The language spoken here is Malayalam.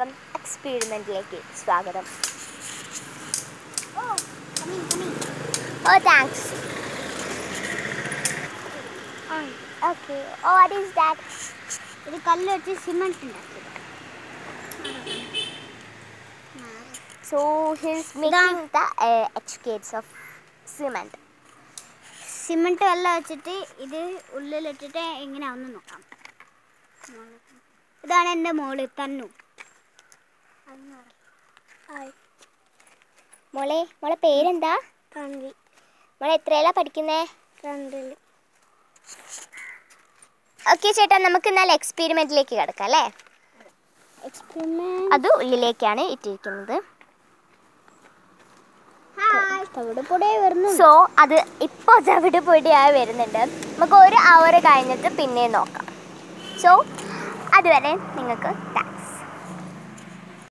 എല്ലാവർക്കും എക്സ്പീരിമെന്റിലേക്ക് സ്വാഗതം. ഓ thanks okay oh what is that ഇത് കല്ല് വെച്ച് ഉണ്ടാക്കി. സോ ഹിസ് മേക്കിംഗ് ദ എക്സ്കേറ്റ്സ് ഓഫ് സിമെന്റ് സിമെന്റ് വെള്ളം വെച്ചിട്ട് ഇത് ഉള്ളിലിട്ടിട്ട് എങ്ങനെയാവുന്നു നോക്കാം. ഇതാണ് എന്റെ മോൾ തന്നു. മോളെ മോളെ പേരെന്താ? തന്നി മോളെ എത്രയാ പഠിക്കുന്നേ? രണ്ടിൽ. ഓക്കെ ചേട്ടാ നമുക്ക് എന്നാൽ എക്സ്പെരിമെന്റിലേക്ക് കിടക്കാം അല്ലേ? അത് ഉള്ളിലേക്കാണ് ഇട്ടിരിക്കുന്നത്. സോ അത് ഇപ്പോൾ ചവിട് പൊടിയായി വരുന്നുണ്ട്. നമുക്ക് ഒരു അവർ കഴിഞ്ഞിട്ട് പിന്നെ നോക്കാം. സോ അതുവരെ നിങ്ങൾക്ക് താങ്ക്സ്